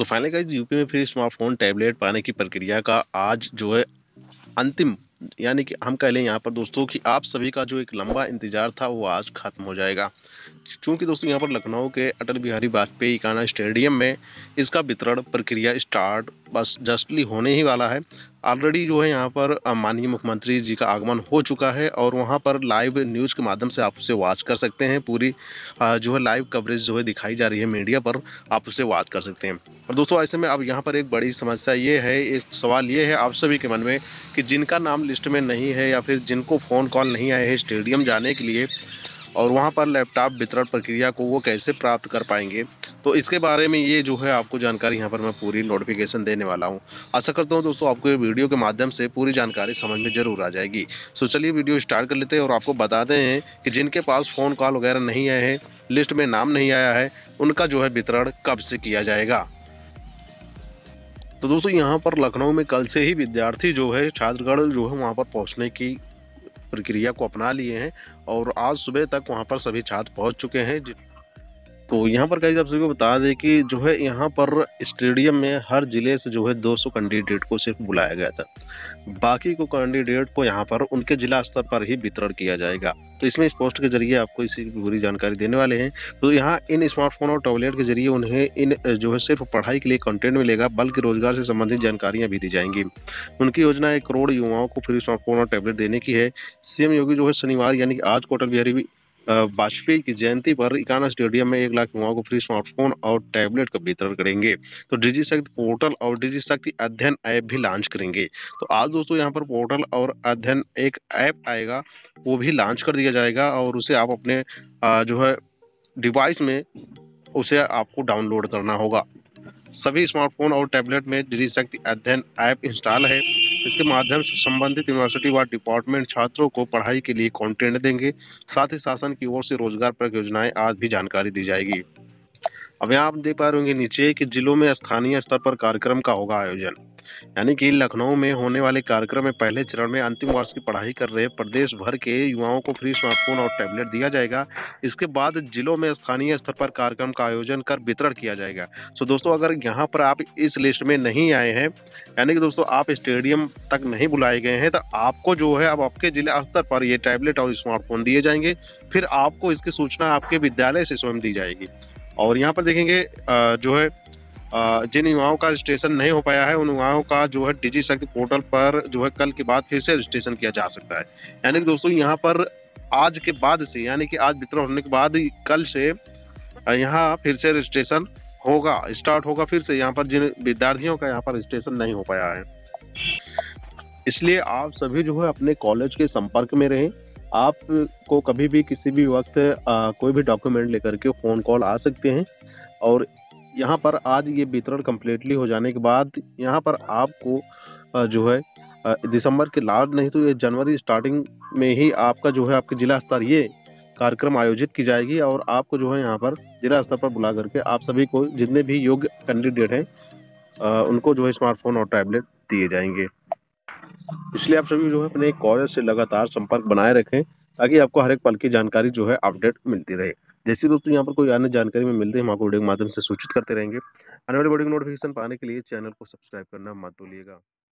तो finally guys UP में फिर स्मार्टफ़ोन टैबलेट पाने की प्रक्रिया का आज जो है अंतिम, यानी कि हम कह लें यहाँ पर दोस्तों कि आप सभी का जो एक लंबा इंतज़ार था वो आज खत्म हो जाएगा। चूँकि दोस्तों यहाँ पर लखनऊ के अटल बिहारी वाजपेयी काना स्टेडियम में इसका वितरण प्रक्रिया स्टार्ट बस जस्टली होने ही वाला है। ऑलरेडी जो है यहाँ पर माननीय मुख्यमंत्री जी का आगमन हो चुका है और वहाँ पर लाइव न्यूज़ के माध्यम से आप उसे वॉच कर सकते हैं। पूरी जो है लाइव कवरेज जो है दिखाई जा रही है मीडिया पर, आप उसे वॉच कर सकते हैं। और दोस्तों, ऐसे में अब यहाँ पर एक बड़ी समस्या ये है एक सवाल ये है आप सभी के मन में कि जिनका नाम लिस्ट में नहीं है या फिर जिनको फ़ोन कॉल नहीं आए हैं स्टेडियम जाने के लिए और वहाँ पर लैपटॉप वितरण प्रक्रिया को वो कैसे प्राप्त कर पाएँगे? तो इसके बारे में ये जो है आपको जानकारी यहाँ पर मैं पूरी नोटिफिकेशन देने वाला हूँ। आशा करता हूँ दोस्तों आपको ये वीडियो के माध्यम से पूरी जानकारी समझ में ज़रूर आ जाएगी। सो चलिए वीडियो स्टार्ट कर लेते हैं और आपको बताते हैं कि जिनके पास फ़ोन कॉल वगैरह नहीं आए हैं लिस्ट में नाम नहीं आया है, उनका जो है वितरण कब से किया जाएगा? तो दोस्तों यहाँ पर लखनऊ में कल से ही विद्यार्थी जो है छात्रगढ़ जो है वहाँ पर पहुँचने की प्रक्रिया को अपना लिए हैं और आज सुबह तक वहाँ पर सभी छात्र पहुँच चुके हैं तो यहाँ पर कई आप सभी को बता दें कि जो है यहाँ पर स्टेडियम में हर ज़िले से जो है 200 कैंडिडेट को सिर्फ़ बुलाया गया था। बाकी को कैंडिडेट को यहाँ पर उनके जिला स्तर पर ही वितरण किया जाएगा। तो इसमें इस पोस्ट के ज़रिए आपको इसी पूरी जानकारी देने वाले हैं। तो यहाँ इन स्मार्टफ़ोन और टॉयलेट के ज़रिए उन्हें इन जो है सिर्फ़ पढ़ाई के लिए कंटेंट मिलेगा, बल्कि रोज़गार से संबंधित जानकारियाँ भी दी जाएँगी। उनकी योजना एक करोड़ युवाओं को फ्री स्मार्टफ़ोन और टैबलेट देने की है। सीएम योगी जो है शनिवार यानी कि आज को अटल बिहारी वाजपेयी की जयंती पर इकाना स्टेडियम में एक लाख युवाओं को फ्री स्मार्टफ़ोन और टैबलेट का वितरण करेंगे। तो डिजी शक्ति पोर्टल और डिजी शक्ति अध्ययन ऐप भी लॉन्च करेंगे। तो आज दोस्तों यहाँ पर पोर्टल और अध्ययन एक ऐप आएगा, वो भी लॉन्च कर दिया जाएगा और उसे आप अपने जो है डिवाइस में उसे आपको डाउनलोड करना होगा। सभी स्मार्टफ़ोन और टैबलेट में डिजी शक्ति अध्ययन ऐप इंस्टॉल है। इसके माध्यम से संबंधित यूनिवर्सिटी व डिपार्टमेंट छात्रों को पढ़ाई के लिए कंटेंट देंगे। साथ ही शासन की ओर से रोज़गार पर योजनाएँ आज भी जानकारी दी जाएगी। अब यहाँ आप देख पा रहे होंगे नीचे कि जिलों में स्थानीय स्तर पर कार्यक्रम का होगा आयोजन। यानी कि लखनऊ में होने वाले कार्यक्रम में पहले चरण में अंतिम वर्ष की पढ़ाई कर रहे प्रदेश भर के युवाओं को फ्री स्मार्टफ़ोन और टैबलेट दिया जाएगा। इसके बाद जिलों में स्थानीय स्तर पर कार्यक्रम का आयोजन कर वितरण किया जाएगा। सो दोस्तों, अगर यहाँ पर आप इस लिस्ट में नहीं आए हैं, यानी कि दोस्तों, आप स्टेडियम तक नहीं बुलाए गए हैं तो आपको जो है, अब आपके जिला स्तर पर ये टैबलेट और स्मार्टफ़ोन दिए जाएँगे। फिर आपको इसकी सूचना आपके विद्यालय से स्वयं दी जाएगी। और यहाँ पर देखेंगे जो है जिन युवाओं का रजिस्ट्रेशन नहीं हो पाया है उन युवाओं का जो है डिजी शक्ति पोर्टल पर जो है कल के बाद फिर से रजिस्ट्रेशन किया जा सकता है। यानी कि दोस्तों यहाँ पर आज के बाद से यानी कि आज वितरण होने के बाद कल से यहाँ फिर से रजिस्ट्रेशन होगा स्टार्ट होगा फिर से। यहाँ पर जिन विद्यार्थियों का यहाँ पर रजिस्ट्रेशन नहीं हो पाया है। इसलिए आप सभी जो है अपने कॉलेज के संपर्क में रहें। आप को कभी भी किसी भी वक्त आ, कोई भी डॉक्यूमेंट लेकर के फ़ोन कॉल आ सकते हैं। और यहाँ पर आज ये वितरण कम्प्लीटली हो जाने के बाद यहाँ पर आपको जो है दिसंबर के लास्ट नहीं तो ये जनवरी स्टार्टिंग में ही आपका जो है, आपके जिला स्तरीय कार्यक्रम आयोजित की जाएगी और आपको जो है, यहाँ पर जिला स्तर पर बुला करके आप सभी को जितने भी योग्य कैंडिडेट हैं उनको जो है स्मार्टफ़ोन और टैबलेट दिए जाएँगे। इसलिए आप सभी जो है अपने कॉलेज से लगातार संपर्क बनाए रखें ताकि आपको हर एक पल की जानकारी जो है अपडेट मिलती रहे। जैसे दोस्तों यहाँ पर कोई अन्य जानकारी में मिलते हैं, हम आपको वीडियो के माध्यम से सूचित करते रहेंगे। आने वाले वीडियो नोटिफिकेशन पाने के लिए चैनल को सब्सक्राइब करना मत भूलिएगा।